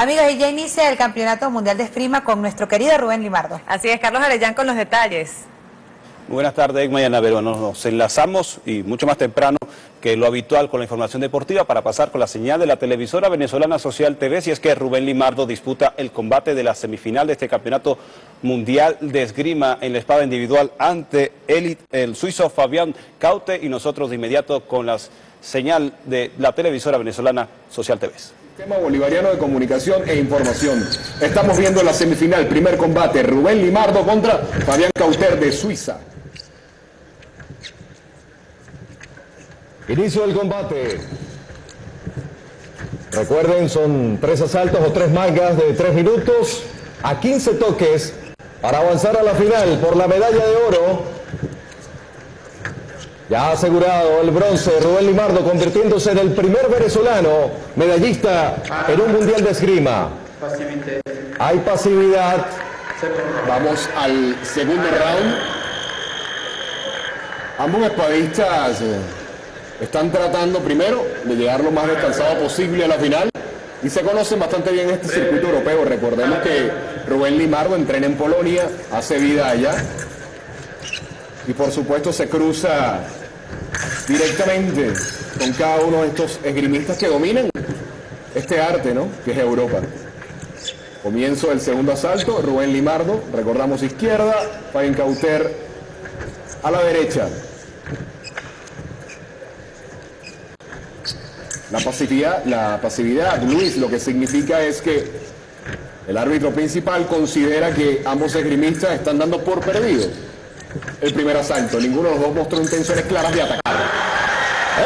Amigos, y ya inicia el Campeonato Mundial de Esgrima con nuestro querido Rubén Limardo. Así es, Carlos Arellán con los detalles. Muy buenas tardes, Egma y Ana Nos enlazamos y mucho más temprano que lo habitual con la información deportiva para pasar con la señal de la televisora venezolana Social TV, si es que Rubén Limardo disputa el combate de la semifinal de este campeonato mundial de esgrima en la espada individual ante el, el suizo Fabián Caute y nosotros de inmediato con la señal de la televisora venezolana Social TV. Sistema Bolivariano de Comunicación e Información. Estamos viendo la semifinal, primer combate, Rubén Limardo contra Fabián Cauter de Suiza. Inicio del combate. Recuerden, son tres asaltos o tres mangas de tres minutos a 15 toques para avanzar a la final por la medalla de oro. Ya ha asegurado el bronce Rubén Limardo convirtiéndose en el primer venezolano medallista en un mundial de esgrima. Hay pasividad. Vamos al segundo round. Ambos espadistas eh, están tratando primero de llegar lo más descansado posible a la final y se conocen bastante bien este circuito europeo. Recordemos que Rubén Limardo entrena en Polonia, hace vida allá y por supuesto se cruza directamente con cada uno de estos esgrimistas que dominan este arte, ¿no? Que es Europa. Comienzo del segundo asalto, Rubén Limardo, recordamos izquierda, Fabián Cauter a la derecha. La pasividad, la pasividad, Luis, lo que significa es que el árbitro principal considera que ambos esgrimistas están dando por perdidos el primer asalto. Ninguno de los dos mostró intenciones claras de atacar.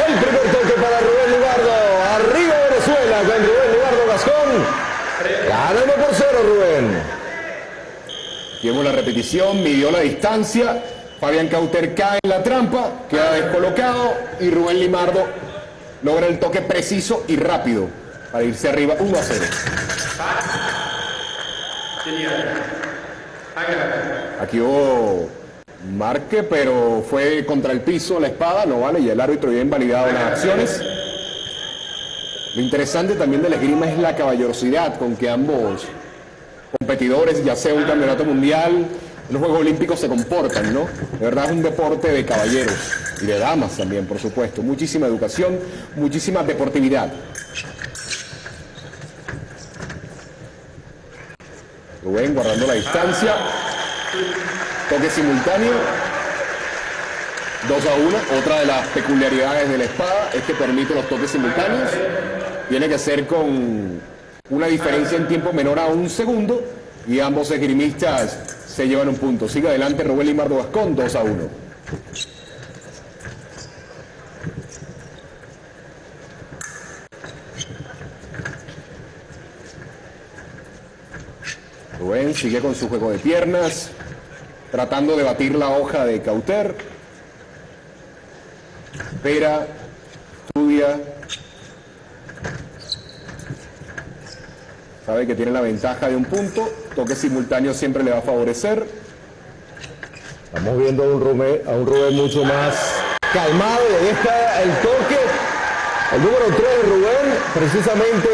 El primer toque para Rubén Libardo. Arriba Venezuela con Rubén Libardo Gascón. Ganando por cero, Rubén. Vemos la repetición, midió la distancia. Fabián Cauter cae en la trampa, queda descolocado y Rubén Limardo logra el toque preciso y rápido para irse arriba 1 a 0. Aquí hubo marque, pero fue contra el piso la espada, no vale, y el árbitro ya ha las acciones. Lo interesante también de la esgrima es la caballerosidad con que ambos competidores, ya sea un campeonato mundial, los Juegos Olímpicos se comportan, ¿no? De verdad es un deporte de caballeros y de damas también, por supuesto. Muchísima educación, muchísima deportividad. Rubén guardando la distancia. Toque simultáneo. 2 a 1. Otra de las peculiaridades de la espada es que permite los toques simultáneos. Tiene que ser con una diferencia en tiempo menor a un segundo y ambos esgrimistas se llevan un punto. Sigue adelante Rubén Limardo Gascón, 2 a 1. Rubén sigue con su juego de piernas, tratando de batir la hoja de Cauter. Espera, estudia, sabe que tiene la ventaja de un punto, toque simultáneo siempre le va a favorecer. Estamos viendo a un Rubén, a un Rubén mucho más calmado y ahí está el toque, el número 3 de Rubén, precisamente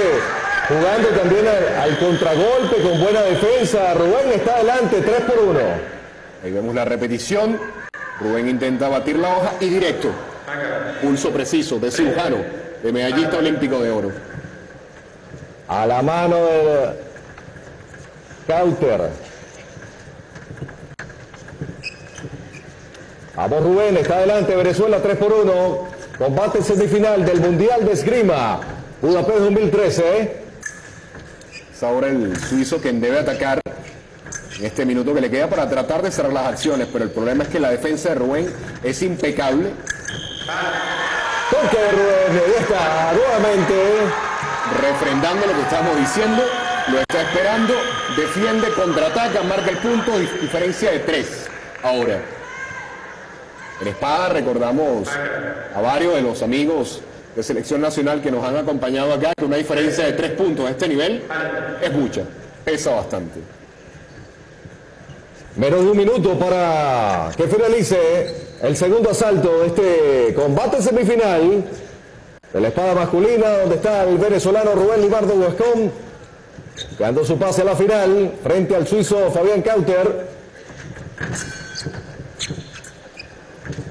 jugando también al, contragolpe con buena defensa. Rubén está adelante, 3 por 1. Ahí vemos la repetición. Rubén intenta batir la hoja y directo. Pulso preciso de cirujano, de medallista olímpico de oro. A la mano del Cauter. Vamos Rubén, está adelante Venezuela 3 por 1. Combate semifinal del Mundial de Esgrima. Budapest 2013. Es ahora el suizo quien debe atacar este minuto que le queda para tratar de cerrar las acciones, pero el problema es que la defensa de Rubén es impecable. Toque de Rubén, ahí está nuevamente refrendando lo que estamos diciendo, lo está esperando, defiende, contraataca, marca el punto, diferencia de tres. Ahora, en espada recordamos a varios de los amigos de selección nacional que nos han acompañado acá que una diferencia de tres puntos a este nivel es mucha, pesa bastante. Menos de un minuto para que finalice el segundo asalto de este combate semifinal de la espada masculina, donde está el venezolano Rubén Libardo Huescón Buscando su pase a la final frente al suizo Fabián Cauter.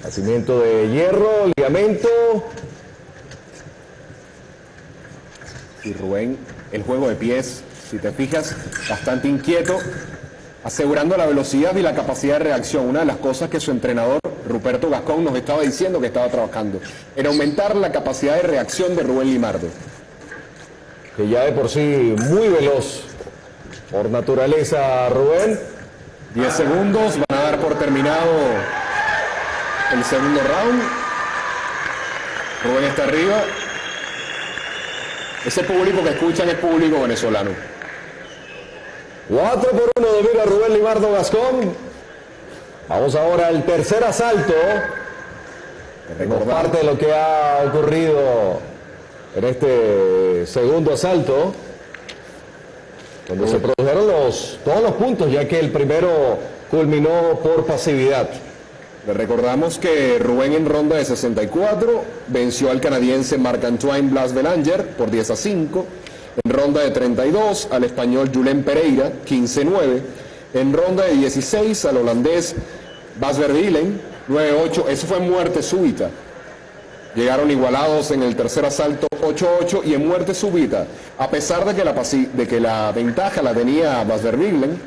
Nacimiento de hierro, ligamento. Y Rubén, el juego de pies, si te fijas, bastante inquieto, asegurando la velocidad y la capacidad de reacción. Una de las cosas que su entrenador, Ruperto Gascón, nos estaba diciendo que estaba trabajando, era aumentar la capacidad de reacción de Rubén Limardo. que ya de por sí muy veloz por naturaleza Rubén. 10 segundos, van a dar por terminado el segundo round. Rubén está arriba. Ese público que escuchan es público venezolano. 4 por 1 domina Rubén Limardo Gascón. Vamos ahora al tercer asalto. Como parte de lo que ha ocurrido en este segundo asalto. Donde se produjeron los, todos los puntos, ya que el primero culminó por pasividad. Le recordamos que Rubén en ronda de 64 venció al canadiense Marc-Antoine Blas Belanger por 10 a 5. En ronda de 32 al español Julen Pereira 15-9. En ronda de 16 al holandés Bas Verwielen 9-8. Eso fue muerte súbita. Llegaron igualados en el tercer asalto 8-8 y en muerte súbita. A pesar de que la, ventaja la tenía Bas Verwielen,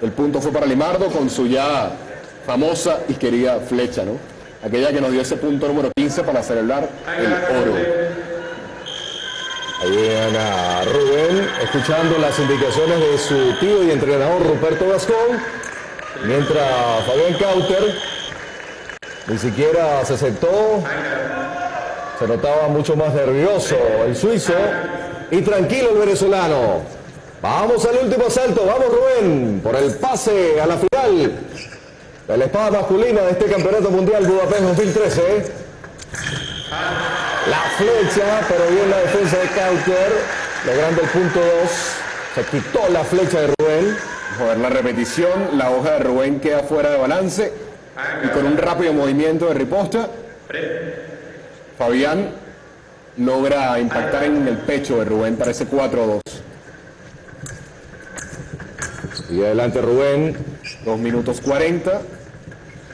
el punto fue para Limardo con su ya famosa y querida flecha, ¿no? Aquella que nos dio ese punto número 15 para celebrar el oro. Ahí a Rubén escuchando las indicaciones de su tío y entrenador Ruperto Gascón. Mientras Fabián Cauter ni siquiera se sentó. Se notaba mucho más nervioso el suizo y tranquilo el venezolano. Vamos al último asalto, vamos Rubén, por el pase a la final de la espada masculina de este Campeonato Mundial Budapest 2013. La flecha, pero bien la defensa de Cauter, logrando el punto 2. Se quitó la flecha de Rubén. Vamos a ver la repetición, la hoja de Rubén queda fuera de balance y con un rápido movimiento de riposta, Fabián logra impactar en el pecho de Rubén para ese 4-2. Y adelante Rubén. 2 minutos 40.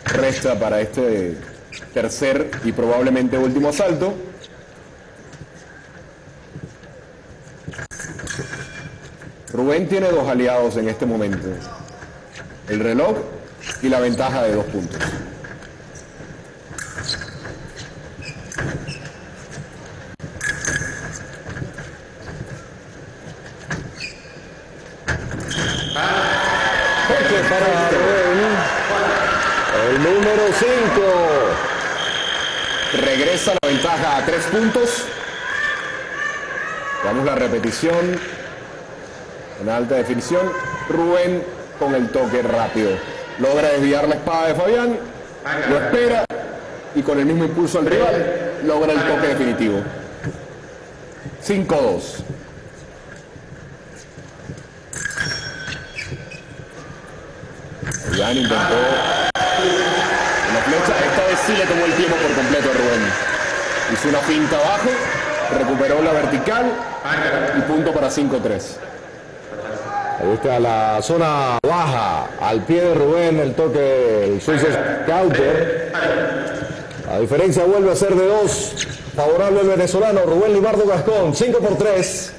Resta para este tercer y probablemente último asalto. Rubén tiene dos aliados en este momento. El reloj y la ventaja de dos puntos. Toque para Rubén. El número 5. Regresa la ventaja a tres puntos. Veamos la repetición en alta definición. Rubén con el toque rápido. Logra desviar la espada de Fabián. Lo espera y con el mismo impulso al rival logra el toque definitivo. 5-2. Fabián intentó esta vez sí le tomó el tiempo por completo a Rubén. Hizo una finta abajo, recuperó la vertical y punto para 5-3. Ahí está la zona baja, al pie de Rubén, el toque del suizo Cauter. La diferencia vuelve a ser de dos. Favorable al venezolano Rubén Limardo Gascón, 5 por 3.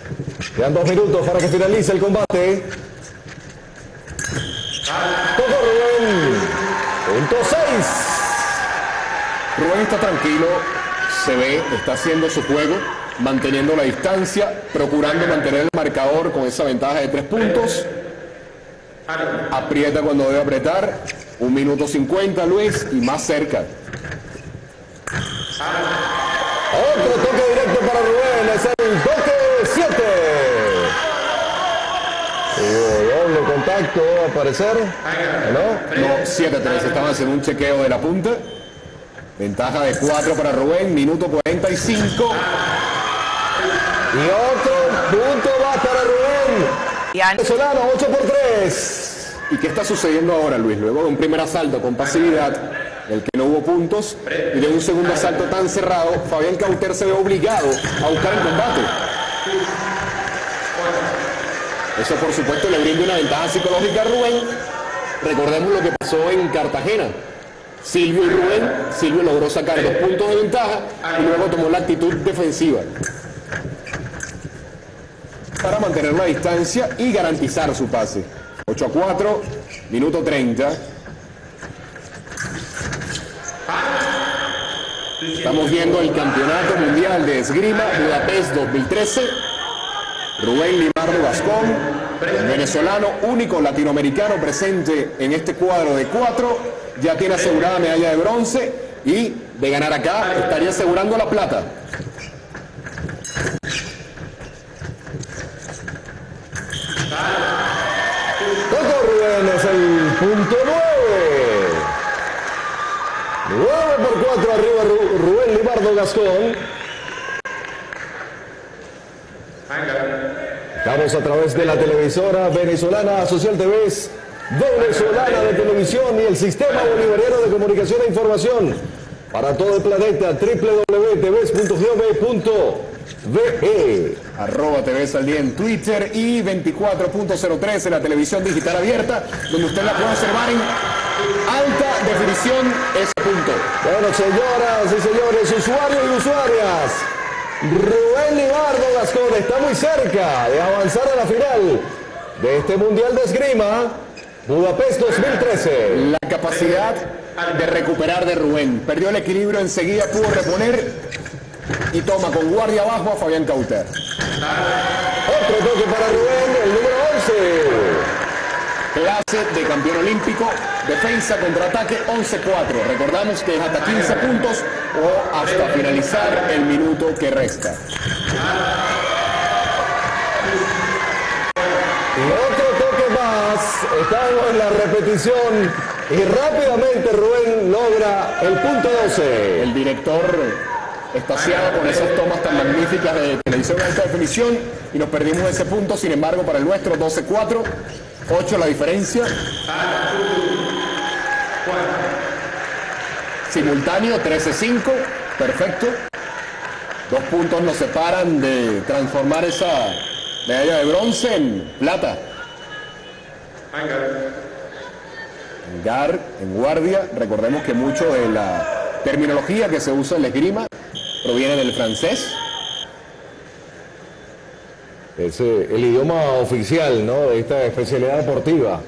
Quedan dos minutos para que finalice el combate. Tocó Rubén. Punto 6. Rubén está tranquilo, se ve, está haciendo su juego, manteniendo la distancia, procurando mantener el marcador con esa ventaja de tres puntos. Aprieta cuando debe apretar. Un minuto 50, Luis, y más cerca. Otro toque directo para Rubén, es el toque 7. Hubo doble contacto, a parecer. ¿No? No, 7-3, estaban haciendo un chequeo de la punta. Ventaja de 4 para Rubén, minuto 45. Y otro punto va para Rubén. Venezolano, 8 por 3. ¿Y qué está sucediendo ahora, Luis? Luego de un primer asalto con pasividad, del que no hubo puntos, y de un segundo asalto tan cerrado, Fabián Cauter se ve obligado a buscar el combate. Eso por supuesto le brinda una ventaja psicológica a Rubén. Recordemos lo que pasó en Cartagena. Silvio y Rubén, Silvio logró sacar dos puntos de ventaja y luego tomó la actitud defensiva para mantener la distancia y garantizar su pase. 8 a 4, minuto 30. Estamos viendo el Campeonato Mundial de Esgrima Budapest 2013. Rubén Limardo Gascón, el venezolano único latinoamericano presente en este cuadro de cuatro, ya tiene asegurada medalla de bronce y de ganar acá estaría asegurando la plata. Coco Rubén es el punto 9. 9 por 4 arriba Ru- Rubén Limardo Gascón. Estamos a través de la televisora venezolana Social TV, venezolana de televisión y el Sistema Bolivariano de Comunicación e Información para todo el planeta www.tv.gov.be. Arroba TV al día en Twitter y 24.03 en la televisión digital abierta, donde usted la puede observar en alta definición ese punto. Bueno, señoras y señores, usuarios y usuarias, Rubén Libardo Gascón está muy cerca de avanzar a la final de este Mundial de Esgrima, Budapest 2013. La capacidad de recuperar de Rubén. Perdió el equilibrio enseguida, pudo reponer y toma con guardia abajo a Fabián Cauter. Otro toque para Rubén, el número 11. Clase de campeón olímpico, defensa contra ataque 11-4. Recordamos que es hasta 15 puntos o hasta finalizar el minuto que resta. Y otro toque más, estamos en la repetición y rápidamente Rubén logra el punto 12. El director estaciado con esas tomas tan magníficas de televisión de alta definición y nos perdimos ese punto, sin embargo para el nuestro 12-4, 8 la diferencia. Simultáneo 13-5, perfecto. Dos puntos nos separan de transformar esa medalla de bronce en plata. Gar en guardia, recordemos que mucho de la terminología que se usa en la esgrima proviene del francés. Es eh, el idioma oficial, ¿no? De esta especialidad deportiva.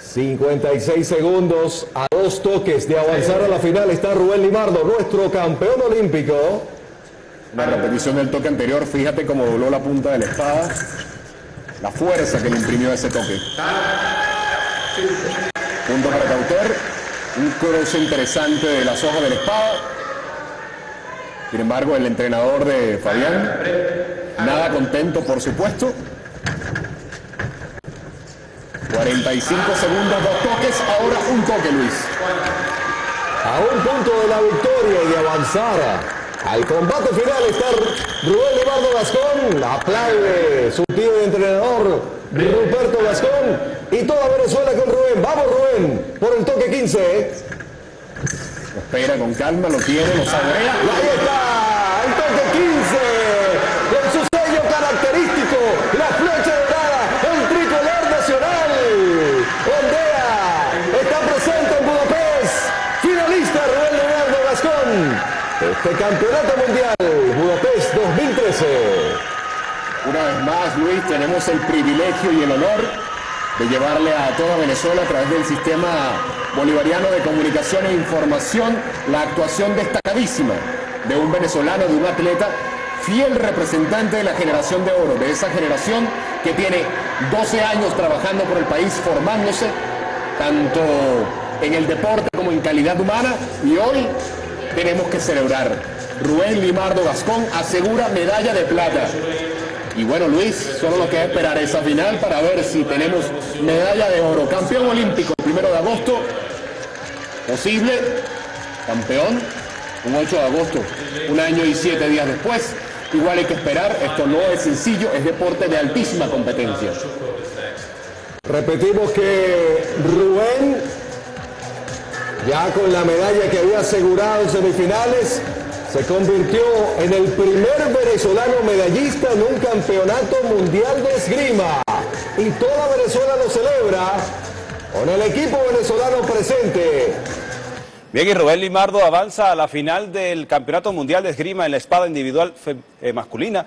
56 segundos a dos toques de avanzar a la final está Rubén Limardo, nuestro campeón olímpico. La repetición del toque anterior, fíjate cómo dobló la punta de la espada, la fuerza que le imprimió ese toque. Punto para Cauter, un cruce interesante de las hojas de la espada. Sin embargo, el entrenador de Fabián, nada contento por supuesto. 45 segundos, dos toques, ahora un toque Luis. A un punto de la victoria y de avanzar al combate final está Rubén Limardo Gascón. Aplaude su tío y entrenador Ruperto Gascón. Y toda Venezuela con Rubén. Vamos Rubén, por el toque 15. Lo espera con calma, lo tiene, lo saborea. Ahí está, el toque 15, con su sello característico, la flecha dorada, el tricolor nacional. Ondea está presente en Budapest, finalista Rubén Leonardo Gascón. Este campeonato mundial, Budapest 2013. Una vez más, Luis, tenemos el privilegio y el honor de llevarle a toda Venezuela a través del sistema bolivariano de comunicación e información la actuación destacadísima de un venezolano, de un atleta fiel representante de la generación de oro, de esa generación que tiene 12 años trabajando por el país, formándose tanto en el deporte como en calidad humana y hoy tenemos que celebrar. Rubén Limardo Gascón asegura medalla de plata. Y bueno, Luis, solo nos queda esperar esa final para ver si tenemos medalla de oro. Campeón olímpico, primero de agosto. Posible, campeón, un 8 de agosto, un año y siete días después. Igual hay que esperar, esto no es sencillo, es deporte de altísima competencia. Repetimos que Rubén, ya con la medalla que había asegurado en semifinales, se convirtió en el primer venezolano medallista en un campeonato mundial de esgrima. Y toda Venezuela lo celebra con el equipo venezolano presente. Bien, y Rubén Limardo avanza a la final del Campeonato Mundial de Esgrima en la espada individual eh, masculina.